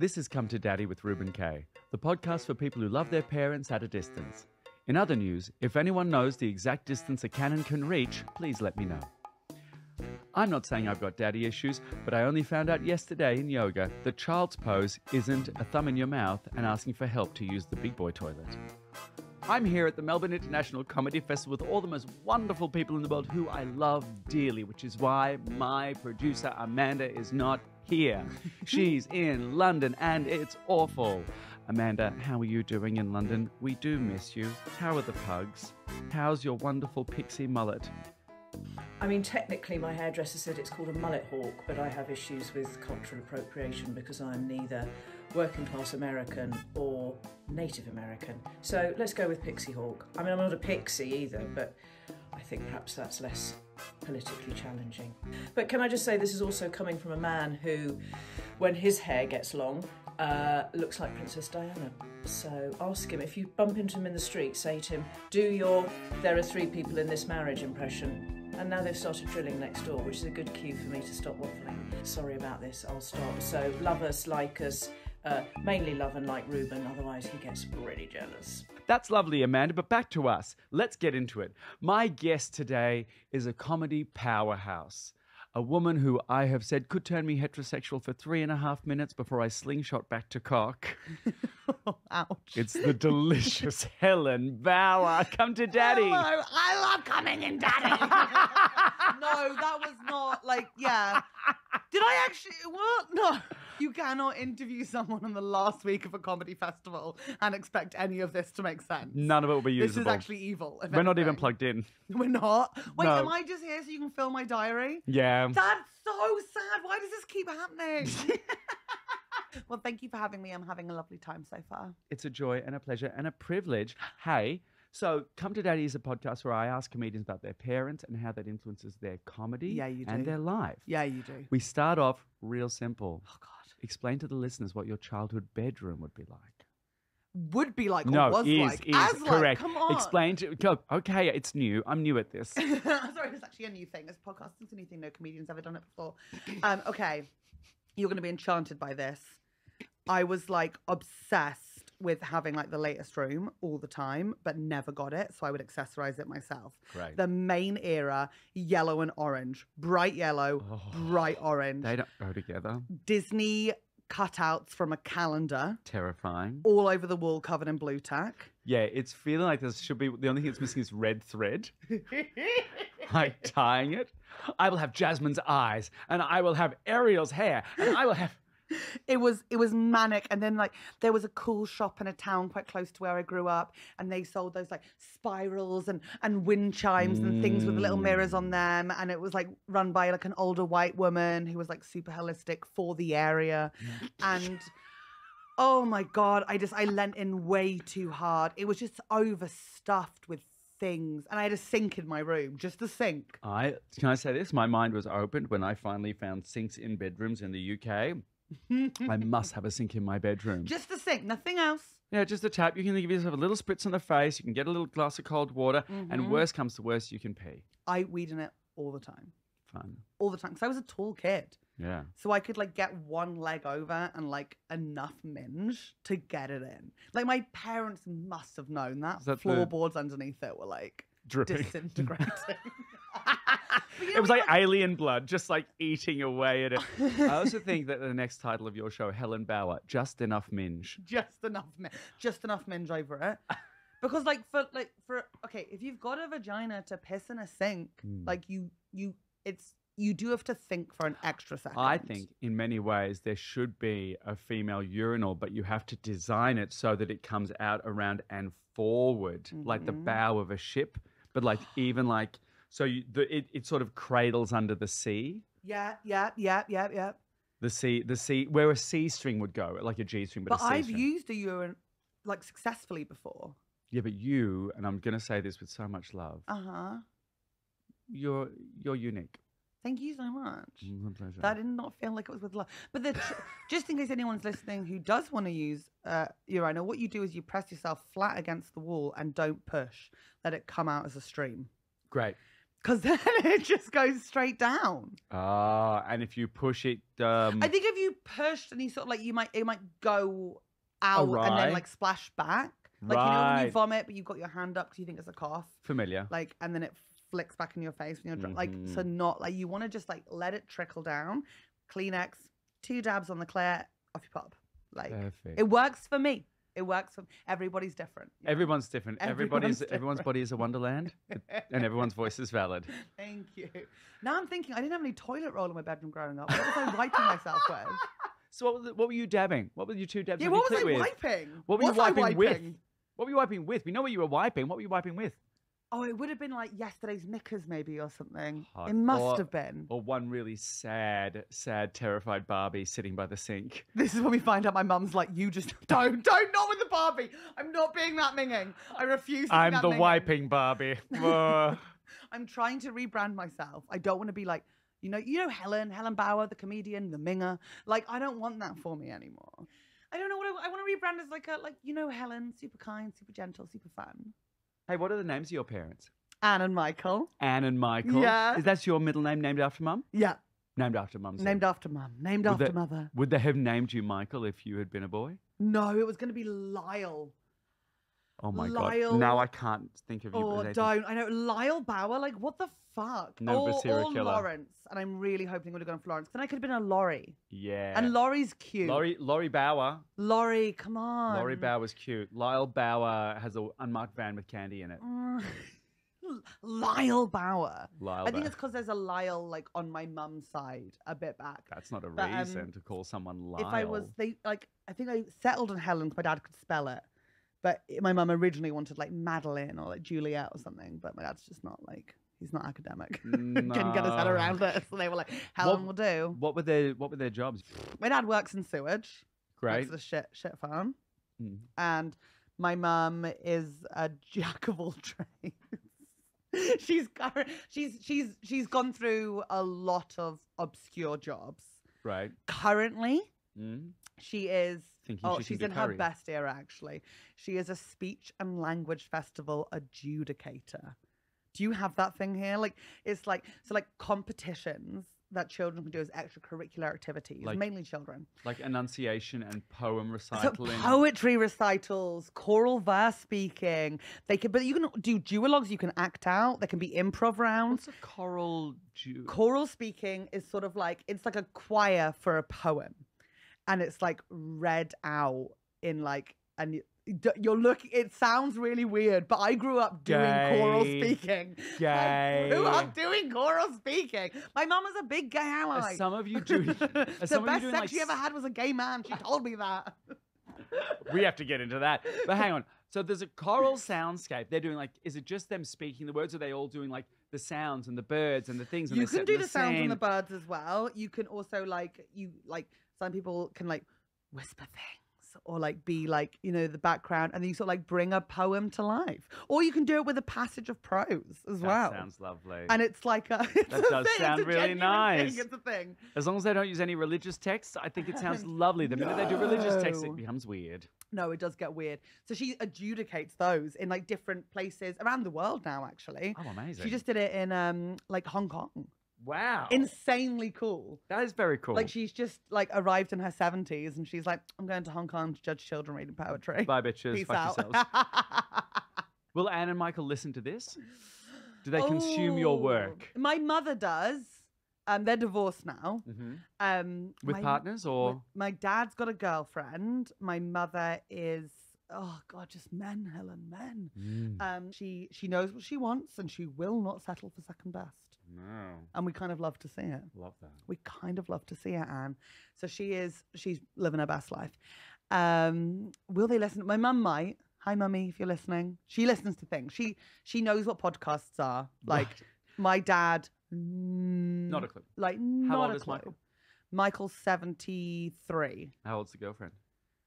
This has come to Daddy with Reuben Kaye, the podcast for people who love their parents at a distance. In other news, if anyone knows the exact distance a cannon can reach, please let me know. I'm not saying I've got daddy issues, but I only found out yesterday in yoga that child's pose isn't a thumb in your mouth and asking for help to use the big boy toilet. I'm here at the Melbourne International Comedy Festival with all the most wonderful people in the world who I love dearly, which is why my producer Amanda is not here. She's in London and it's awful. Amanda, how are you doing in London? We do miss you. How are the pugs? How's your wonderful pixie mullet? I mean, technically, my hairdresser said it's called a mullet hawk, but I have issues with cultural appropriation because I'm neither working class American or Native American. So let's go with pixie hawk. I mean, I'm not a pixie either, but I think perhaps that's less politically challenging. But can I just say, this is also coming from a man who, when his hair gets long, uh, looks like Princess Diana. So ask him, if you bump into him in the street, say to him, do your there are three people in this marriage impression. And now they've started drilling next door, which is a good cue for me to stop waffling. Sorry about this, I'll stop. So love us, like us, uh, mainly love and like Reuben, otherwise he gets pretty jealous. That's lovely, Amanda, but back to us. Let's get into it. My guest today is a comedy powerhouse. A woman who I have said could turn me heterosexual for three and a half minutes before I slingshot back to cock. Ouch. It's the delicious Helen Bauer. Come to daddy. Hello, I love coming in, Daddy. no, that was not like, yeah. Did I actually? What? No. You cannot interview someone on the last week of a comedy festival and expect any of this to make sense. None of it will be usable. This is actually evil. We're not even plugged in. We're not. Wait, No. am I just here so you can fill my diary? Yeah. That's so sad. Why does this keep happening? well, thank you for having me. I'm having a lovely time so far. It's a joy and a pleasure and a privilege. Hey, so Come to Daddy is a podcast where I ask comedians about their parents and how that influences their comedy Yeah, you do. and their life. Yeah, you do. We start off real simple. Oh God. Explain to the listeners what your childhood bedroom would be like. Would be like, or no, was is like, is as like, correct. come on. Explain to. Okay, it's new. I'm new at this. Sorry, it's actually a new thing. This podcast is a new thing. No comedian's ever done it before. Um, okay, you're going to be enchanted by this. I was like obsessed with having like the latest room all the time, but never got it. So I would accessorize it myself. Great. The main era, yellow and orange, bright yellow, Oh, bright orange. They don't go together. Disney cutouts from a calendar Terrifying. all over the wall covered in Blu Tack. Yeah, it's feeling like this should be the only thing that's missing is red thread. like tying it. I will have Jasmine's eyes, and I will have Ariel's hair, and I will have. It was it was manic and then like there was a cool shop in a town quite close to where i grew up and they sold those like spirals and and wind chimes and things with little mirrors on mm. them and it was like run by like an older white woman who was like super holistic for the area and oh my god i just i lent in way too hard it was just overstuffed with things and i had a sink in my room just a sink I can I say this? My mind was opened when I finally found sinks in bedrooms in the UK. I must have a sink in my bedroom. just a sink nothing else Yeah, just a tap. You can give yourself a little spritz on the face. You can get a little glass of cold water, and Mhm. worst comes to worst, you can pee. i weed in it all the time Fun. all the time because I was a tall kid. Yeah. So I could like get one leg over and like enough minge to get it in. Like my parents must have known that. That the- Floorboards underneath it were like Dripping. disintegrating. But It was like you're alien blood, just like eating away at it. I also think that the next title of your show, Helen Bauer, just enough minge. just enough min- just enough minge over it. Because like for like for okay, if you've got a vagina to piss in a sink, Mm. like you you it's you do have to think for an extra second. I think in many ways there should be a female urinal, but you have to design it so that it comes out around and forward, like the Mhm. bow of a ship, but like even like so you, the, it, it sort of cradles under the sea. Yeah, yeah, yeah, yeah, yeah. The sea, the sea, where a C string would go, like a G string, but, But a C I've string. used a urine like successfully before. Yeah, but you, and I'm going to say this with so much love, Uh huh. you're you're unique. Thank you so much. Mm, My pleasure. That did not feel like it was with love. But the tr- just in case anyone's listening who does want to use uh, urinal, what you do is you press yourself flat against the wall and don't push. Let it come out as a stream. Great. Because then it just goes straight down. Ah, and if you push it, um, I think if you pushed and you sort of like you might it might go out and then like splash back. Like you know when you vomit but you've got your hand up because you think it's a cough. familiar. Like and then it flicks back in your face when you're dr- like so Mhm. not like you want to just like let it trickle down. Kleenex, two dabs on the clear, off you pop. Like Perfect. it works for me. It works for everybody's different. you know? Everyone's different. Everybody's Everyone's everyone's body is a wonderland, and everyone's voice is valid. Thank you. Now I'm thinking I didn't have any toilet roll in my bedroom growing up. What was I wiping myself with? So what, were the- what were you dabbing? What were your two dabs? Yeah, what was I with? wiping? What were you Was I wiping with? What were you wiping with? We know what you were wiping. What were you wiping with? Oh, it would have been like yesterday's knickers, maybe, or something. Hot. It must Or- have been. Or one really sad, sad, terrified Barbie sitting by the sink. This is when we find out my mum's like, you just don't, don't, not with the Barbie. I'm not being that minging. I refuse to I'm that the minging. wiping Barbie. I'm trying to rebrand myself. I don't want to be like, you know, you know Helen, Helen Bauer, the comedian, the minger. Like, I don't want that for me anymore. I don't know what I, I want to rebrand as like a like you know Helen, super kind, super gentle, super fun. Hey, what are the names of your parents? Anne and Michael. Anne and Michael. Yeah. Is that your middle name named after mum? Yeah, Named after mum. named after mum, named Would after that- mother. Would they have named you Michael if you had been a boy? No, it was going to be Lyle. Oh my Lyle god. Now I can't think of you. Oh, don't. I know. Lyle Bauer, like, what the fuck? No, but or, serial or killer. Lawrence. And I'm really hoping it would have gone Florence. Then I could have been a Laurie. Yeah. And Laurie's cute. Laurie, Laurie Bauer. Laurie, come on. Laurie Bauer's cute. Lyle Bauer has an unmarked van with candy in it. Mm. Lyle Bauer. Lyle I think Bauer. it's because there's a Lyle, like, on my mum's side, a bit back. That's not a but, um, reason to call someone Lyle. If I was, they, like, I think I settled on Helen 'cause my dad could spell it. But my mum originally wanted, like, Madeline or, like, Juliet or something. But my dad's just not, like, he's not academic. Couldn't get his head around it. So they were like, Helen will do. What were their What were their jobs? My dad works in sewage. Great. At a shit, shit farm. Mm. And my mum is a jack of all trades. she's she's she's she's gone through a lot of obscure jobs. Right. Currently, Mm. she is Thinking oh, she she's in her best era actually. She is a speech and language festival adjudicator. Do you have that thing here? Like it's like so like competitions that children can do as extracurricular activities, Like mainly children. Like enunciation and poem So poetry recitals, choral verse speaking. They can, but you can do duologues. You can act out. There can be improv rounds. What's a choral Jew? Choral speaking is sort of like it's like a choir for a poem, and it's like read out in like and. You're looking. It sounds really weird, but I grew up doing choral speaking Gay. I Gay. grew up doing choral speaking. My mum was a big gay ally. As some of you do. the as some of you best sex like, she ever had was a gay man. She told me that. we have to get into that. But hang on. So there's a choral soundscape. They're doing like, is it just them speaking the words? Or are they all doing like the sounds and the birds and the things? And you can do the, sounds and the birds as well. You can also like you like some people can like whisper things or like be like you know the background and then you sort of like bring a poem to life. Or you can do it with a passage of prose as That well. sounds lovely. and it's like a, it's That a does thing, sound really nice. Thing, it's a thing. As long as they don't use any religious texts, I think it sounds lovely. The minute they do religious texts, it becomes weird. No, it does get weird. So she adjudicates those in like different places around the world now. Actually, Oh, amazing. she just did it in um like Hong Kong. Wow. Insanely cool. that is very cool. Like she's just like arrived in her seventies and she's like, I'm going to Hong Kong to judge children reading poetry. Bye, bitches. Peace Fuck out. yourselves. Will Anne and Michael listen to this? Do they consume your Oh, work? My mother does. Um, they're divorced now. hmm Um, With my, partners or? my dad's got a girlfriend. My mother is oh god, just men, Helen, men. Mm. Um, she she knows what she wants and she will not settle for second best. No. And we kind of love to see it. Love that. we kind of love to see her anne so she is she's living her best life um will they listen my mum might hi mummy if you're listening she listens to things she she knows what podcasts are like Right. my dad mm, Not a clue. like How old is clue. Michael? michael's 73 How old's the girlfriend?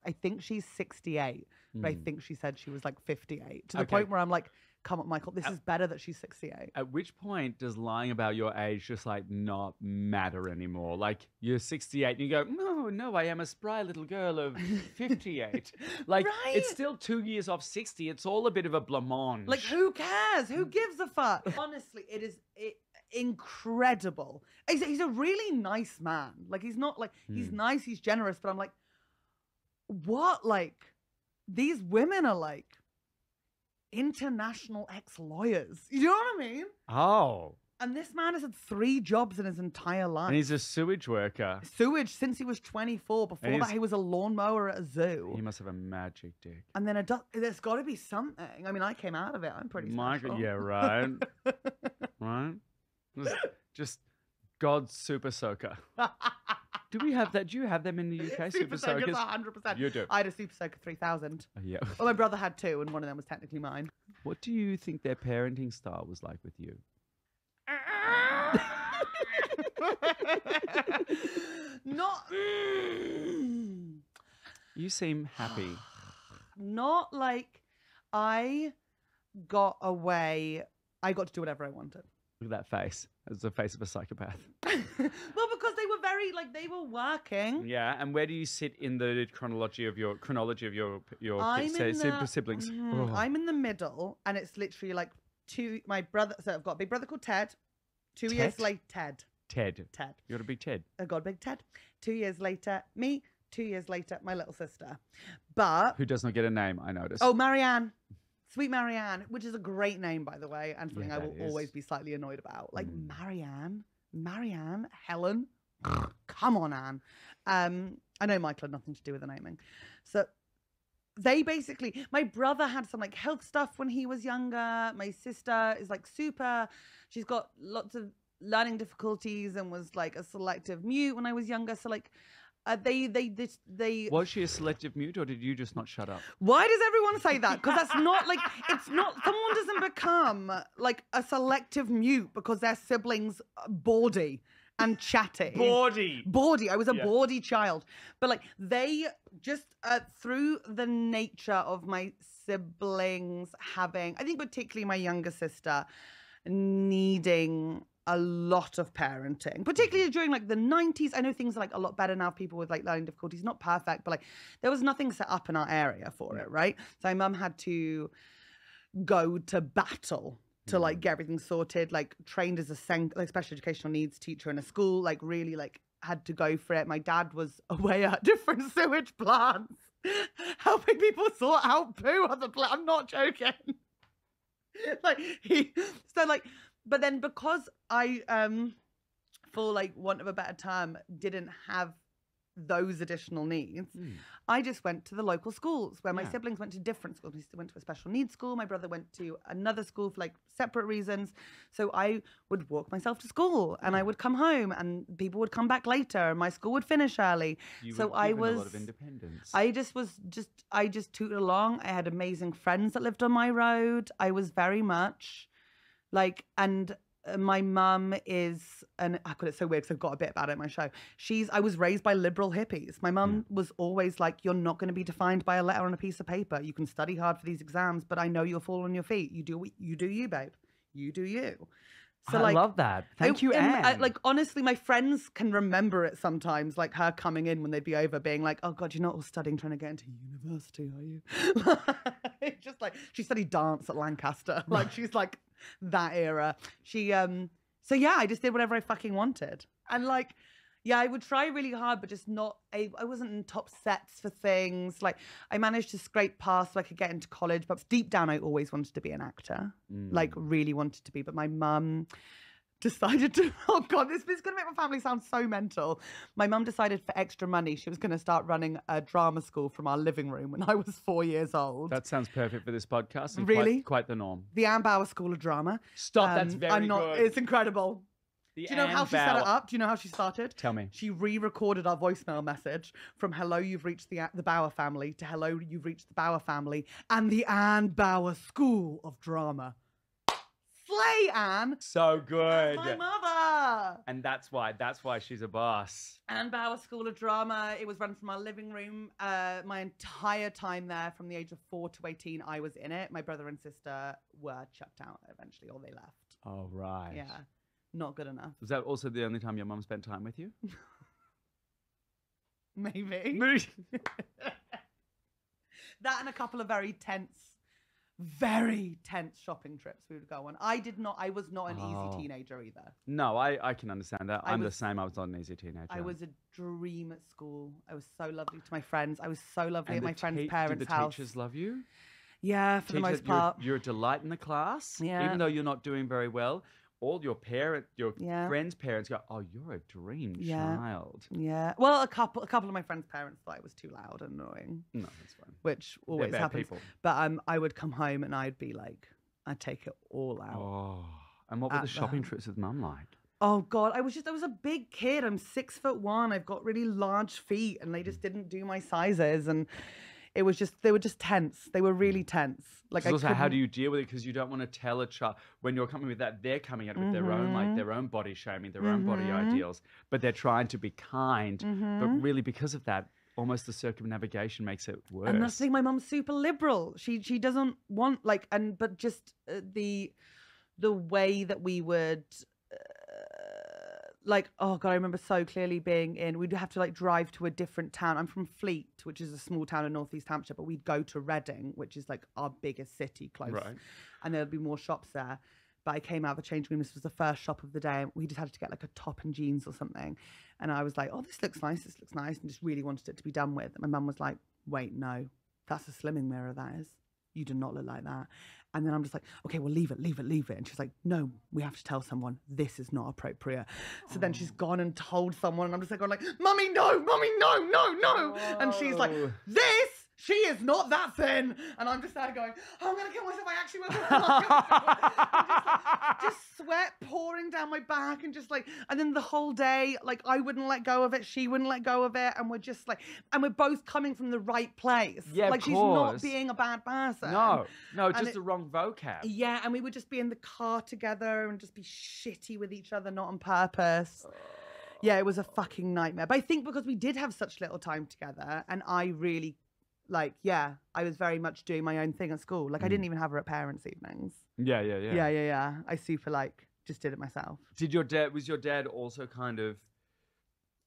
I think she's 68, but I Mm. think she said she was like 58 to the Okay. point where I'm like, come on, Michael, this Uh, is better that she's 68. At which point does lying about your age just like not matter anymore? Like you're 68 and you go, no, no, I am a spry little girl of 58. like Right. it's still two years off 60. It's all a bit of a blancmange. Like, who cares? Who gives a fuck? Honestly, it is i incredible. He's, he's a really nice man. Like, he's not like, he's Hmm. nice, he's generous, but I'm like, what? Like, these women are like international ex lawyers. You know what I mean? Oh. And this man has had three jobs in his entire life. And he's a sewage worker. Sewage since he was 24. Before that, he was a lawnmower at a zoo. He must have a magic dick. And then a du- there's got to be something. I mean, I came out of it. I'm pretty Michael, special. yeah, right. right? Just, just God's super soaker. Do we have that? Do you have them in the UK? Super Soakers, soakers? 100%. You do. I had a Super Soaker 3000. Oh, uh, yeah. Well, my brother had two, and one of them was technically mine. What do you think their parenting style was like with you? Not. You seem happy. not like I got away. I got to do whatever I wanted. Look at that face. It's the face of a psychopath. well, because they were very like they were working. Yeah, and where do you sit in the chronology of your chronology of your your I'm say, in si- the- siblings? Mm, Oh. I'm in the middle, and it's literally like two. My brother. So I've got a big brother called Ted. Two years Ted? later, Ted. Ted. Ted. You're a big Ted. I got a big Ted. Two years later, me. Two years later, my little sister. But Who does not get a name, I noticed. oh, Marianne, sweet Marianne, which is a great name by the way, and something Yeah, I will always be slightly annoyed about. Like Mm. Marianne, Marianne, Helen. Come on, Anne. Um, I know Michael had nothing to do with the naming, so they basically my brother had some like health stuff when he was younger my sister is like super she's got lots of learning difficulties and was like a selective mute when i was younger so like uh, they they they, they Was she a selective mute or did you just not shut up? why does everyone say that because that's not like it's not someone doesn't become like a selective mute because their siblings are bawdy and chatty Bawdy. bawdy. I was a Yeah. bawdy child. But like they just uh, through the nature of my siblings having, I think particularly my younger sister needing a lot of parenting, particularly mm-hmm. during like the 90s. I know things are like a lot better now. People with like learning difficulties, not perfect, but like there was nothing set up in our area for it, right? So my mum had to go to battle to like mm-hmm. get everything sorted like trained as a sen- like special educational needs teacher in a school like really like had to go for it my dad was away at different sewage plants helping people sort out poo on the plant i'm not joking like he so like but then because i um for like want of a better term didn't have those additional needs Hmm. I just went to the local schools where my Yeah. siblings went to different schools. We went to a special needs school. My brother went to another school for like separate reasons. So I would walk myself to school and I would come home and people would come back later and my school would finish early. You so I given a lot was of independence. I just was just I just tooted along. I had amazing friends that lived on my road. I was very much like and uh, my mum is and I call it so weird because I've got a bit about it in my show. She's I was raised by liberal hippies. My mum was always like, You're not going to be defined by a letter on a piece of paper. You can study hard for these exams, but I know you'll fall on your feet. You do what you do you, babe. You do you. So I like love that. Thank I- you, Anne. uh, like honestly, my friends can remember it sometimes, like her coming in when they'd be over, being like, "Oh God, you're not all studying, trying to get into university, are you?" It's Just like she studied dance at Lancaster, like she's like that era. She um, so yeah, I just did whatever I fucking wanted, and like. Yeah, I would try really hard, but just not. I, I wasn't in top sets for things. Like I managed to scrape past so I could get into college, but deep down, I always wanted to be an actor. Mm. Like really wanted to be. But my mum decided to oh god this is going to make my family sound so mental my mum decided for extra money she was going to start running a drama school from our living room when i was four years old that sounds perfect for this podcast. Really? Quite, quite the norm. the anne bauer school of drama Stop. that's Um, very i'm not good. it's incredible The do you know how she set it up do you know how she started Tell me. she re-recorded our voicemail message from "Hello, you've reached the the Bauer family" to "Hello, you've reached the Bauer family" and the Anne Bauer School of Drama. Slay, Anne. So good. That's My mother. And that's why that's why she's a boss. Anne Bauer School of Drama. It was run from our living room. Uh, my entire time there, from the age of four to 18, I was in it. My brother and sister were chucked out eventually, or they left. Oh right. Yeah. Not good enough. Was that also the only time your mum spent time with you? Maybe. that and a couple of very tense, very tense shopping trips we would go on. I did not, I was not an Oh. easy teenager either. no, I, I can understand that. I I'm was- the same. I was not an easy teenager. I was a dream at school. I was so lovely to my friends. I was so lovely And at my friend's parents' Did the house. teachers love you? yeah, for the Teachers- most you're, part. you're a delight in the class. Yeah. Even though you're not doing very well, all your parent, your Yeah. friends' parents go, "Oh, you're a dream Yeah. child." Yeah. Well, a couple, a couple of my friends' parents thought I was too loud and annoying, No, that's fine. which always happens. people. But um, I would come home and I'd be like, I'd take it all out. Oh, and what were the the shopping home. trips with mum like? Oh God, I was just I was a big kid. I'm six foot one. I've got really large feet, and they Mm. just didn't do my sizes, and it was just they were just tense. They were really tense. Like I also, how do you deal with it? Because you don't want to tell a child when you're coming with that. They're coming out with their own, like Mhm. their own body shaming, their own body Mhm. ideals, but they're trying to be kind. But Mhm. really, because of that, almost the circumnavigation makes it worse. And that's the thing. My mom's super liberal. She she doesn't want like and but just uh, the the way that we would. Like oh god, I remember so clearly being in. We'd have to like drive to a different town. I'm from Fleet, which is a small town in northeast Hampshire, but we'd go to Reading, which is like our biggest city close, Right. and there'd be more shops there. But I came out of the change room. This was the first shop of the day. and We just had to get like a top and jeans or something. And I was like, oh, this looks nice. This looks nice. And just really wanted it to be done with. And my mum was like, wait, no, that's a slimming mirror. That is. You do not look like that. And then I'm just like, okay, well, leave it, leave it, leave it. And she's like, no, we have to tell someone this is not appropriate. So then she's gone and told someone. And I'm just like, going like, mummy, no, mummy, no, no, no. And she's like, Oh. this, she is not that thin. And I'm just there going, oh, I'm going to kill myself. I actually will. just like sweat pouring down my back and just like and then the whole day like i wouldn't let go of it she wouldn't let go of it and we're just like and we're both coming from the right place Yeah, of like she's not being a bad person no, no, And just it- the wrong vocab. yeah and we would just be in the car together and just be shitty with each other not on purpose oh. yeah it was a fucking nightmare but i think because we did have such little time together and i really like yeah i was very much doing my own thing at school like i didn't even have her at parents evenings Yeah, yeah, yeah. yeah yeah yeah i super like just did it myself Did your dad? Was your dad also kind of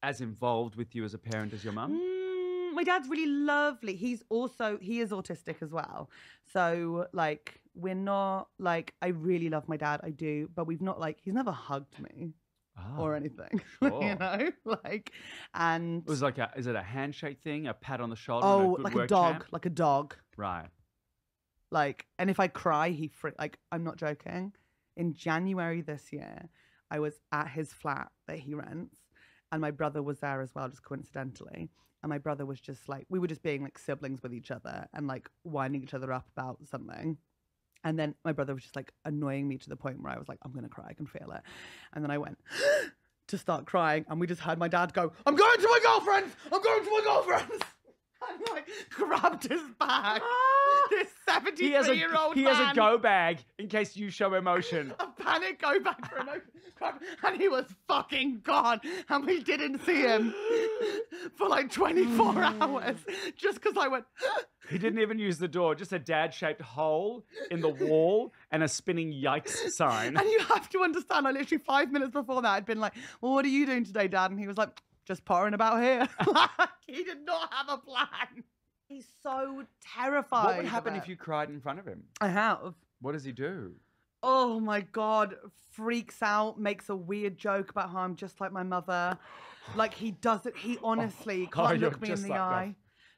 as involved with you as a parent as your mum? Mm, my dad's really lovely. He's also he is autistic as well. So like we're not like I really love my dad, I do, but we've not like he's never hugged me or Ah. anything. sure. you know? Like and It was like a, is it a handshake thing, a pat on the shoulder? oh good like a dog, champ? like a dog. Right. Like and if I cry, he fr- like I'm not joking. In January this year, I was at his flat that he rents and my brother was there as well just coincidentally and my brother was just like we were just being like siblings with each other and like winding each other up about something and then my brother was just like annoying me to the point where I was like I'm going to cry I can feel it. And then I went to start crying and we just heard my dad go I'm going to my girlfriend's! I'm going to my girlfriend's! And like grabbed his bag this 73 He has a year old he man has a go bag in case you show emotion. a panic go bag for an open crap, and he was fucking gone. And we didn't see him for like 24 hours just because i went He didn't even use the door, just a dad-shaped hole in the wall and a spinning yikes sign. and you have to understand i literally five minutes before that i'd been like well what are you doing today dad? And he was like just pottering about here. Like, he did not have a plan he's so terrified What would happen if you cried in front of him? i have What does he do? Oh my god, freaks out, makes a weird joke about how I'm just like my mother. Like he does it. He oh, honestly Oh, can't you're look me in the like that.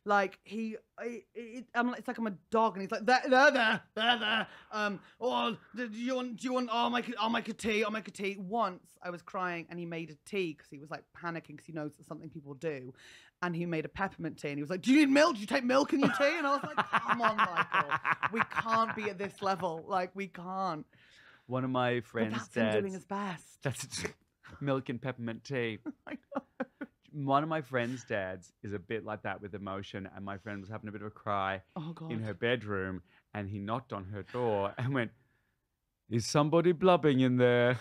Like he, I, it, I'm like, it's like I'm a dog, and he's like there, there, there, there, there. Um, oh, do you want, do you want? Oh, I'll make, it, I'll make a tea, I'll make a tea. Once I was crying, and he made a tea because he was like panicking because he knows it's something people do, and he made a peppermint tea, and he was like, "Do you need milk? Do you take milk in your tea?" And I was like, "Come on, Michael, we can't be at this level. Like we can't." One of my But friends' that's him dads. doing his best. That's milk and peppermint tea. I know one of my friend's dads is a bit like that with emotion, and my friend was having a bit of a cry oh, in her bedroom, and he knocked on her door and went, "Is somebody blubbing in there?"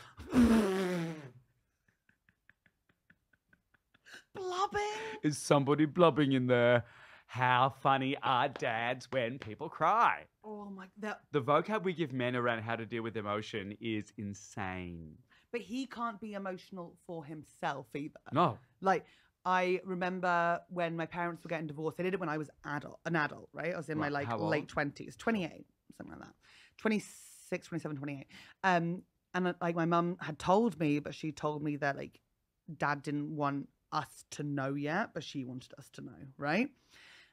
blubbing. Is somebody blubbing in there? How funny are dads when people cry? Oh my! That... The vocab we give men around how to deal with emotion is insane but he can't be emotional for himself either. No. Like I remember when my parents were getting divorced. They did it when I was adult, an adult, right? I was in my like late twenties, twenty eight, something like that, 26, 27, 28. Um, and uh, like my mum had told me, but she told me that like dad didn't want us to know yet, but she wanted us to know, right?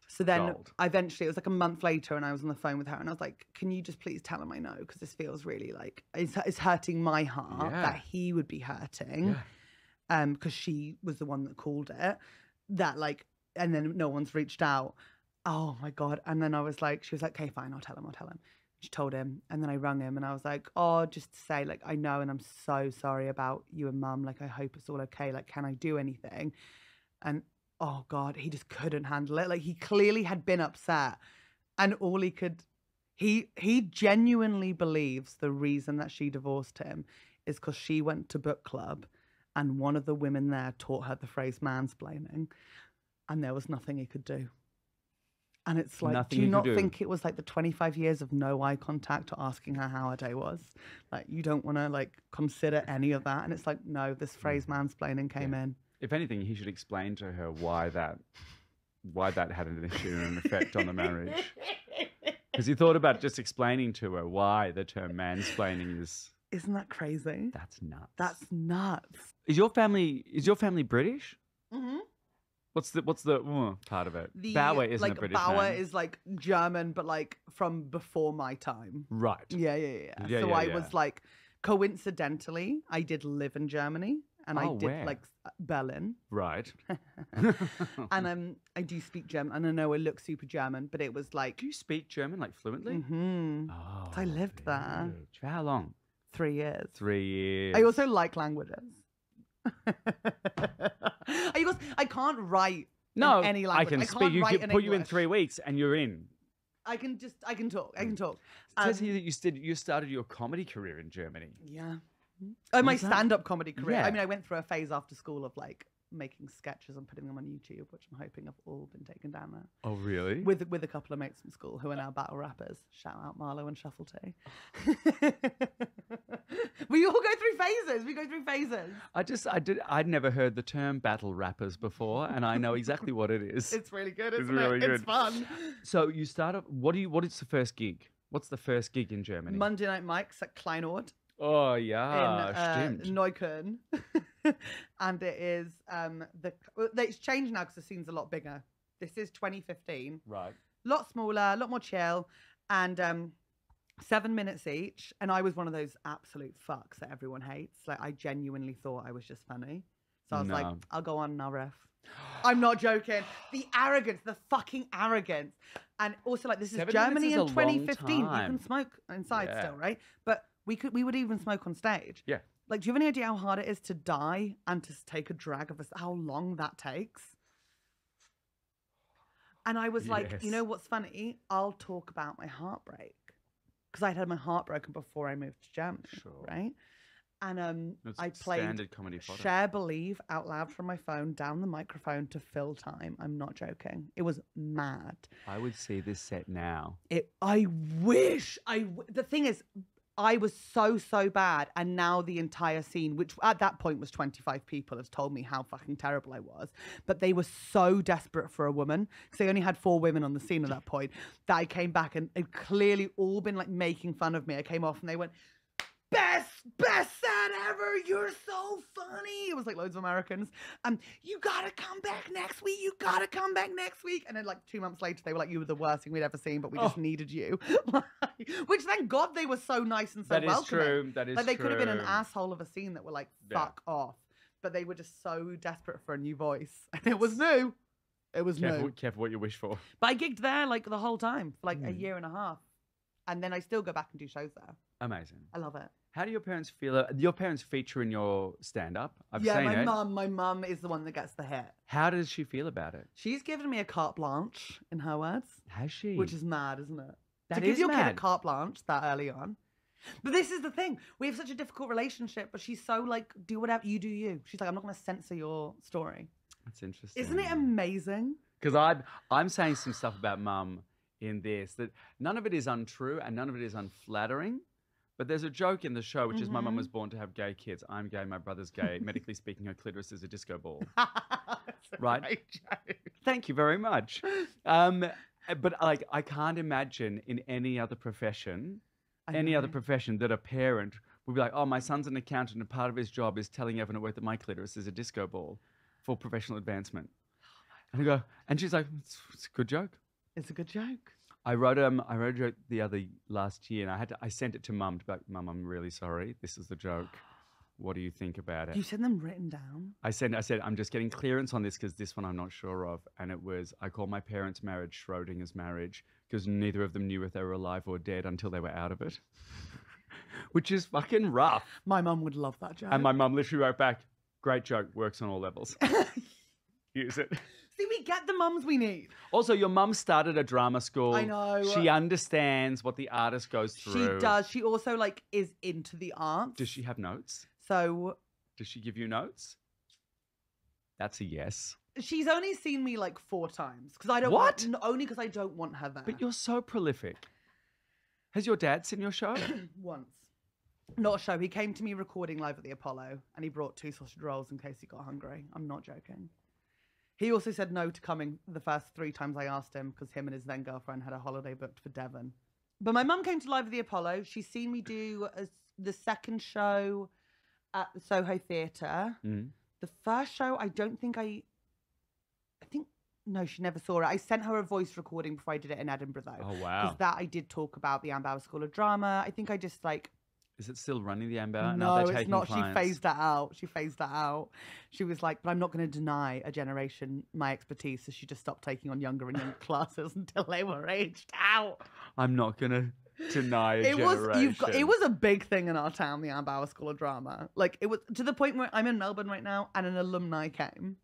So then Gold. eventually it was like a month later and I was on the phone with her and I was like, can you just please tell him I know? Because this feels really like it's, it's hurting my heart Yeah. that he would be hurting Yeah. Um because she was the one that called it that like and then no one's reached out. Oh my god. And then i was like she was like okay fine i'll tell him i'll tell him. She told him and then i rung him and i was like oh just to say like i know and i'm so sorry about you and mum like i hope it's all okay like can i do anything? And oh god he just couldn't handle it. Like he clearly had been upset and all he could he he genuinely believes the reason that she divorced him is because she went to book club and one of the women there taught her the phrase mansplaining and there was nothing he could do and it's like Nothing do you not do. think it was like the 25 years of no eye contact or asking her how her day was like you don't want to like consider any of that and it's like no this hmm. phrase mansplaining came. Yeah. in If anything, he should explain to her why that why that had an issue and an effect on the marriage. Because he thought about just explaining to her why the term mansplaining is isn't that crazy that's nuts. that's nuts is your family is your family British? mm-hmm. What's the what's the uh, part of it? the Bauer isn't like a British Bauer name. is like German, but like from before my time. right. Yeah, yeah, yeah. Yeah, so yeah, I yeah. was like, coincidentally, I did live in Germany, and I Oh, did where? like Berlin, Right. and um, I do speak German, and I know I look super German, but it was like, Do you speak German like fluently? hmm Oh, I lived there. For how long? Three years. Three years. I also like languages. I also I can't write. no any I language. can I speak. can't You write can put you in three weeks and you're in. I can just I can talk. I can talk. It says Um, here that you did you started your comedy career in Germany. Yeah. Oh, my stand-up comedy career. Yeah. I mean, I went through a phase after school of like making sketches and putting them on YouTube, which I'm hoping have all been taken down now. Oh really? With with a couple of mates from school who are now battle rappers. Shout out Marlo and Shuffle T. we all go through phases. We go through phases. I just I did I'd never heard the term battle rappers before, and I know exactly what it is. It's really good, It's isn't really it? good. It's fun. So you start up. What do you? What is the first gig? What's the first gig in Germany? Monday Night Mike's at Kleinort. Oh in yeah, uh, stimmt. Neukölln, and it is um the it's changed now because the scene's a lot bigger. This is 2015, right. a lot smaller, a lot more chill, and um seven minutes each. And I was one of those absolute fucks that everyone hates. Like I genuinely thought I was just funny, so I was like, I'll go on now, ref. I'm not joking. The arrogance, the fucking arrogance. And also like this is Seven Germany is in 2015. You can smoke inside Yeah. still, right? But we could we would even smoke on stage. Yeah. Like, do you have any idea how hard it is to die and to take a drag of us? How long that takes? And I was like, you know what's funny? I'll talk about my heartbreak because I'd had my heart broken before I moved to Germany, Sure. right? And um, I played comedy fodder. Cher Believe out loud from my phone down the microphone to fill time. I'm not joking. It was mad. I would see this set now. It. I wish. I. w- The thing is, I was so so bad, and now the entire scene, which at that point was 25 people, has told me how fucking terrible I was. But they were so desperate for a woman because they only had four women on the scene at that point. That I came back and it clearly all been like making fun of me. I came off and they went. Best, best set ever. You're so funny. It was like loads of Americans. Um, you gotta come back next week. You gotta come back next week. And then like two months later, they were like, "You were the worst thing we'd ever seen, but we just Oh. needed you." Which thank God they were so nice and so That is welcoming. true. That is Like they could have been an asshole of a scene that were like, Yeah. "Fuck off," but they were just so desperate for a new voice, and it was new. It was Careful, new. careful what you wish for. But I gigged there like the whole time for like a Mm. year and a half, and then I still go back and do shows there. Amazing. I love it. How do your parents feel? uh, Your parents feature in your stand-up. I've yeah, seen my it. mum, my mum is the one that gets the hit. How does she feel about it? She's given me a carte blanche, in her words, Has she? which is mad, isn't it? That to give is your kid a carte blanche that early on. But this is the thing. We have such a difficult relationship, but she's so like, do whatever you do you. She's like, I'm not gonna censor your story. That's interesting. Isn't it amazing? Because I'm I'm saying some stuff about mum in this that none of it is untrue and none of it is unflattering. But there's a joke in the show, which is my mum was born to have gay kids. I'm gay, my brother's gay. Medically speaking, her clitoris is a disco ball. Right. Thank you very much. Um, but like, I can't imagine in any other profession, any other profession, that a parent would be like, "Oh, my son's an accountant, and part of his job is telling everyone at work that my clitoris is a disco ball for professional advancement." Oh And I go, and she's like, "It's, it's a good joke." It's a good joke. I wrote um I wrote a joke the other last year, and I had to I sent it to mum to be like, "Mum, I'm really sorry. This is the joke. What do you think about it?" You send them written down. I said, I said, I'm just getting clearance on this because this one I'm not sure of. And it was, I call my parents' marriage Schrodinger's marriage because neither of them knew if they were alive or dead until they were out of it, which is fucking rough. My mum would love that joke. And my mum literally wrote back, great joke, works on all levels. Use it. See, we get the mums we need. Also, your mum started a drama school. I know. She understands what the artist goes through. She does. She also like is into the art. Does she have notes? So Does she give you notes? That's a yes. she's only seen me like four times because I don't What? Want, n- only because I don't want her there. But you're so prolific. Has your dad seen your show? once. Not a show. He came to me recording live at the Apollo and he brought two sausage rolls in case he got hungry. I'm not joking. He also said no to coming the first three times I asked him because him and his then girlfriend had a holiday booked for Devon. But my mum came to live at the Apollo. She's seen me do a the second show at the Soho Theatre. Mm. The first show, I don't think I. I think no, she never saw it. I sent her a voice recording before I did it in Edinburgh though. Oh Because wow! that I did talk about the Anne Bauer School of Drama. I think I just like Is it still running the Amber? No, it's not. clients? She phased that out. She phased that out. She was like, but I'm not going to deny a generation my expertise. So she just stopped taking on younger and younger classes until they were aged out. I'm not gonna deny a It was you've got, it was a big thing in our town, the Bauer School of Drama. Like it was to the point where I'm in Melbourne right now, and an alumni came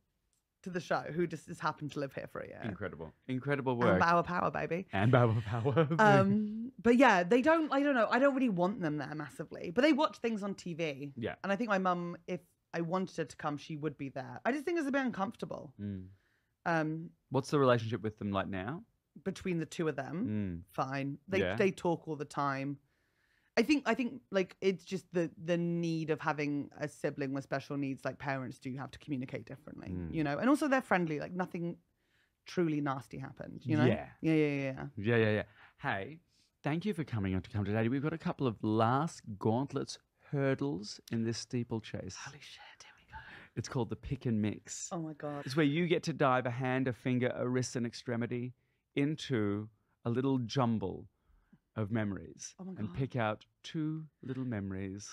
to the show who just has happened to live here for a year. incredible, incredible work. Bauer power, baby. And Bauer Power. Um, but yeah, they don't. I don't know. I don't really want them there massively, but they watch things on TV. Yeah. and I think my mum, if I wanted her to come, she would be there. I just think it's a bit uncomfortable Mm. um, What's the relationship with them like now? between the two of them. Mm. Fine, they Yeah. they talk all the time. I think I think like it's just the the need of having a sibling with special needs, like parents do have to communicate differently, Mm. you know, and also they're friendly. Like nothing truly nasty happened, you know. Yeah. yeah, yeah, yeah. yeah. Yeah, yeah, yeah. Hey, thank you for coming on to come today. We've got a couple of last gauntlets, hurdles in this steeplechase. Holy shit! Here we go. It's called the pick and mix. Oh my god. It's where you get to dive a hand, a finger, a wrist, an extremity into a little jumble of memories Oh my and pick out two little memories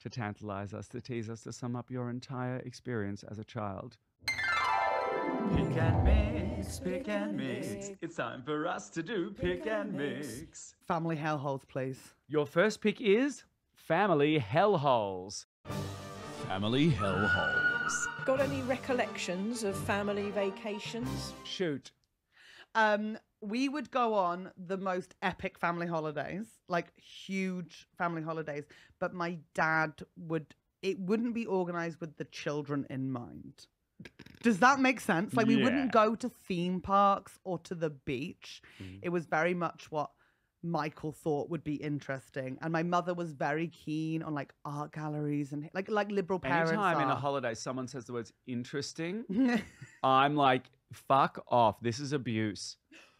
to tantalize us, to tease us, to sum up your entire experience as a child. Pick and mix, pick and mix. It's time for us to do pick and mix. Family hellholes, please. Your first pick is Family Hellholes. Family hellholes. Got any recollections of family vacations? Shoot. Um, we would go on the most epic family holidays, like huge family holidays, but my dad would it wouldn't be organized with the children in mind. Does that make sense? Like we Yeah. wouldn't go to theme parks or to the beach. Mm. It was very much what Michael thought would be interesting, and my mother was very keen on like art galleries and like like liberal parents. Anytime in a holiday someone says the words interesting, I'm like, fuck off. This is abuse.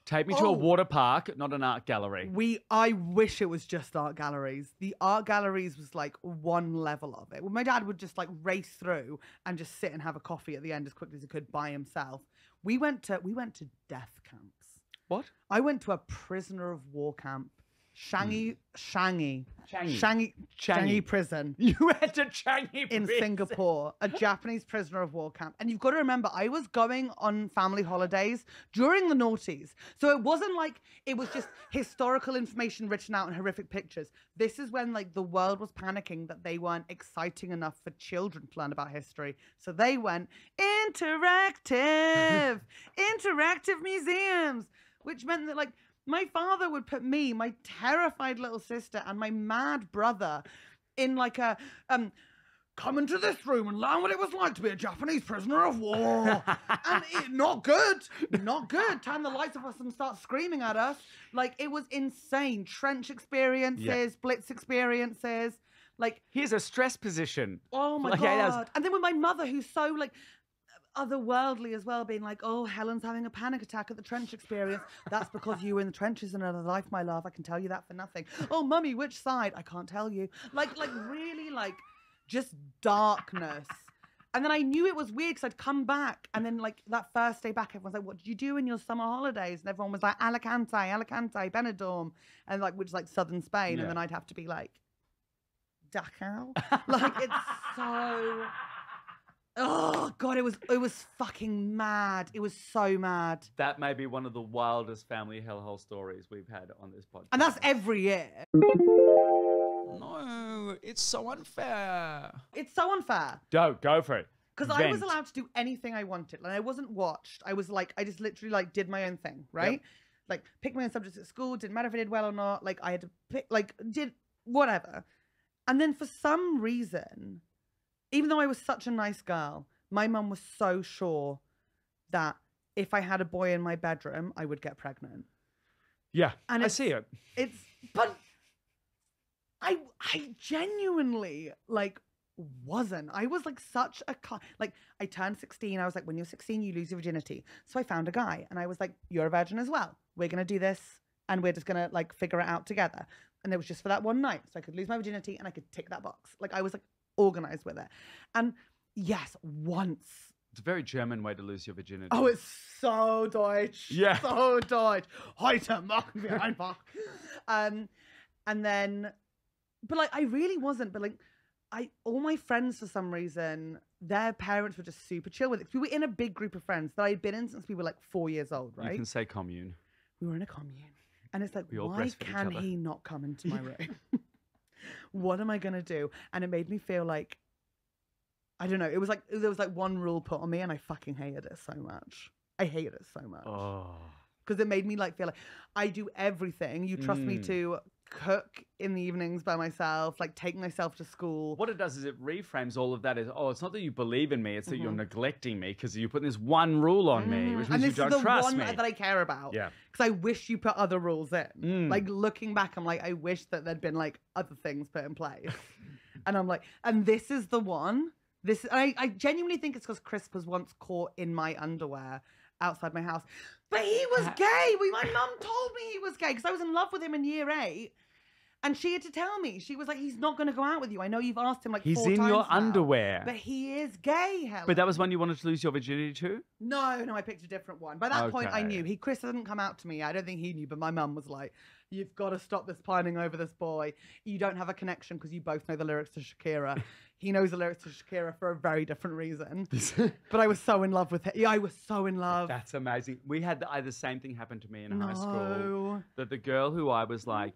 Take me to a Oh. water park, not an art gallery. We, I wish it was just art galleries. The art galleries was like one level of it. Well, my dad would just like race through and just sit and have a coffee at the end as quickly as he could by himself. We went to, we went to death camps. What? I went to a prisoner of war camp, Shanghai, Shanghai, Changi. Hmm. Shanghai, Shanghai Changi. prison You had to Changi in prison. Singapore, a Japanese prisoner of war camp. And you've got to remember, I was going on family holidays during the noughties. So it wasn't like it was just historical information written out in horrific pictures. This is when like the world was panicking that they weren't exciting enough for children to learn about history. So they went interactive, interactive museums, which meant that like my father would put me, my terrified little sister, and my mad brother in like a um come into this room and learn what it was like to be a Japanese prisoner of war. and it, not good. Not good. Turn the lights off us and start screaming at us. Like it was insane. Trench experiences, blitz experiences. Like, Here's a stress position. oh my Like, yeah, god. And then with my mother, who's so like otherworldly as well, being like, "Oh, Helen's having a panic attack at the trench experience. That's because you were in the trenches in another life, my love. I can tell you that for nothing. Oh, mummy, which side? I can't tell you. Like, like really, like just darkness. And then I knew it was weird because I'd come back, and then like that first day back, everyone's like, "What did you do in your summer holidays?" And everyone was like, "Alicante, Alicante, Benidorm," and like which is like southern Spain, Yeah. and then I'd have to be like, Dachau. like it's so. Oh god, it was it was fucking mad. It was so mad, That may be one of the wildest family hellhole stories we've had on this podcast. and that's every year. No, it's so unfair. It's so unfair. Go, go for it. Because I was allowed to do anything I wanted, and I wasn't watched. I was like, I just literally like did my own thing, right? Like pick my own subjects at school. Didn't matter if I did well or not. Like I had to pick, like did whatever. And then for some reason, even though I was such a nice girl, my mum was so sure that if I had a boy in my bedroom, I would get pregnant. Yeah, And I see it. It's but I I genuinely like wasn't. I was like such a like I turned 16. I was like when you're 16 you lose your virginity. So I found a guy and I was like you're a virgin as well. We're going to do this and we're just going to like figure it out together. And it was just for that one night so I could lose my virginity and I could tick that box. Like I was like organized with it. And yes, once It's a very German way to lose your virginity. Oh, it's so Deutsch. Yeah. So Deutsch. Heute machen wir einfach. um, and then, but like, I really wasn't, but like, I, all my friends for some reason, their parents were just super chill with it. We were in a big group of friends that I'd been in since we were like four years old, right? You can say commune. we were in a commune. And it's like, why can he not come into my room? What am I going to do? And it made me feel like, I don't know. It was like, there was like one rule put on me and I fucking hated it so much. I hated it so much. Oh. Because it made me like feel like I do everything. You trust me Mm. to cook in the evenings by myself, like take myself to school. What it does is it reframes all of that as, oh, it's not that you believe in me, it's that you're Mhm. neglecting me because you put this one rule on me, Mhm. which means you don't is the trust one me. that I care about. yeah. Because I wish you put other rules in. Mm. Like looking back, I'm like, I wish that there'd been like other things put in place. and I'm like, and this is the one. This I, I genuinely think it's because Chris was once caught in my underwear outside my house. But he was gay. We, my mum told me he was gay because I was in love with him in year eight. And she had to tell me. She was like, he's not going to go out with you. I know you've asked him like He's four in your now, underwear. But he is gay, Helen. But that was when you wanted to lose your virginity too? No, no, I picked a different one. By that point, I Okay. knew. He Chris hadn't come out to me. I don't think he knew, but my mum was like, "You've got to stop this pining over this boy. You don't have a connection because you both know the lyrics to Shakira. he knows the lyrics to Shakira for a very different reason. But I was so in love with him. Yeah, I was so in love. That's amazing. We had the, I, the same thing happen to me in high school. That the girl who I was like,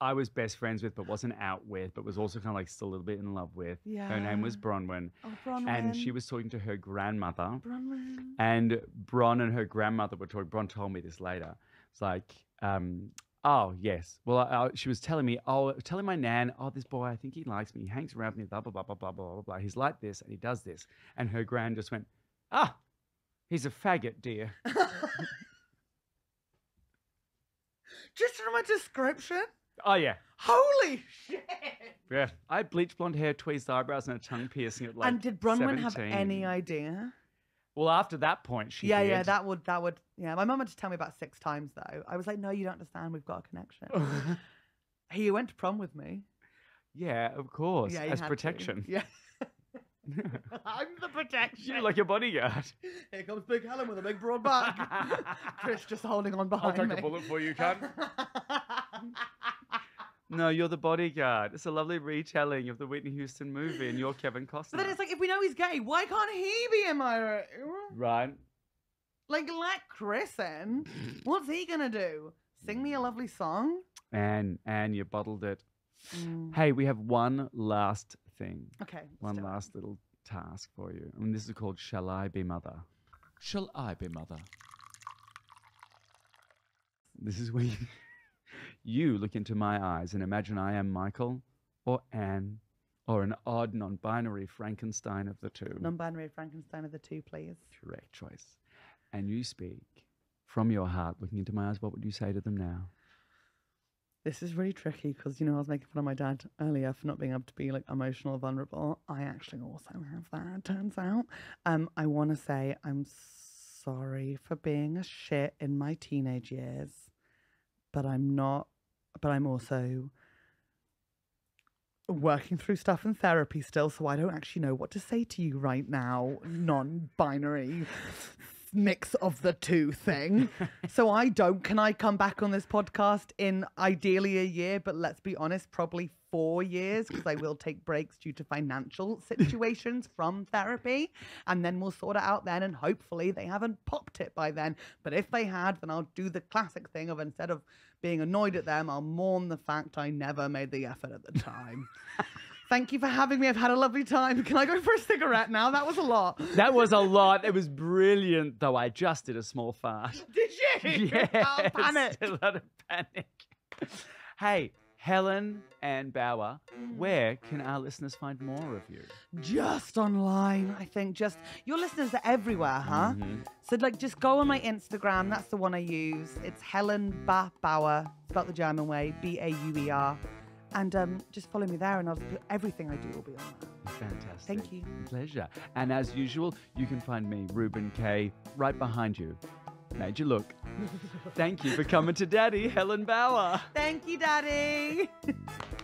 I was best friends with, but wasn't out with, but was also kind of like still a little bit in love with. Yeah. Her name was Bronwyn. Oh, Bronwyn. And she was talking to her grandmother. Bronwyn. And Bron and her grandmother were talking. Bron told me this later. It's like, um, oh yes. Well, I, I- she was telling me, oh, telling my nan, oh, this boy, I think he likes me. He hangs around me. Blah blah blah blah blah blah blah blah. He's like this and he does this. And her grand just went, ah, he's a faggot, dear. Just from a description. Oh yeah, Holy shit. yeah. I had bleach blonde hair, tweezed eyebrows, and a tongue piercing at like. and did Bronwyn have 17. any idea? Well, after that point, she yeah, did. yeah, that would that would yeah. My mum had to tell me about six times though. I was like, no, you don't understand. We've got a connection. he went to prom with me. yeah, of course, Yeah, he as had to. protection. Yeah, I'm the protection. You're like a bodyguard. Here comes Big Helen with a big broad back. Chris just holding on behind I'll take me. a bullet for you, cunt. No, you're the bodyguard. It's a lovely retelling of the Whitney Houston movie, and you're Kevin Costner. but then it's like, if we know he's gay, why can't he be in my room? right. Like, let Chris in. What's he gonna do? Sing me a lovely song? And and you bottled it. Mm. Hey, we have one last thing, Okay. one do it. last little task for you, and this is called "Shall I Be Mother." Shall I be mother? This is where you, you look into my eyes and imagine I am Michael or Anne or an odd non binary Frankenstein of the two? Non-binary Frankenstein of the two, please. Correct choice. And you speak from your heart, looking into my eyes. What would you say to them now? This is really tricky because you know I was making fun of my dad earlier for not being able to be like emotional, vulnerable. I actually also have that. It turns out. Um, I want to say I'm sorry for being a shit in my teenage years, but I'm not. But I'm also working through stuff in therapy still, so I don't actually know what to say to you right now. Non-binary mix of the two thing. so I don't. Can I come back on this podcast in ideally a year, but let's be honest, probably four years because I will take breaks due to financial situations from therapy, and then we'll sort it out then. And hopefully they haven't popped it by then. But if they had, then I'll do the classic thing of instead of being annoyed at them, I'll mourn the fact I never made the effort at the time. Thank you for having me. I've had a lovely time. Can I go for a cigarette now? That was a lot. That was a lot. It was brilliant, though. I just did a small fart. Did you? Yeah, Oh, panic. Still out of panic. Hey, Helen and Bauer, Mm. where can our listeners find more of you? Just online, I think. Just your listeners are everywhere, huh? Mhm. So like, just go on my Instagram. That's the one I use. It's Helen ba Bauer, spelled the German way, B A U E R, and um, just follow me there, and I'll put everything I do will be on there. Fantastic. Thank you. Pleasure. And as usual, you can find me, Reuben Kaye, right behind you. Made you look. Thank you for coming to Daddy, Helen Bauer. Thank you, Daddy.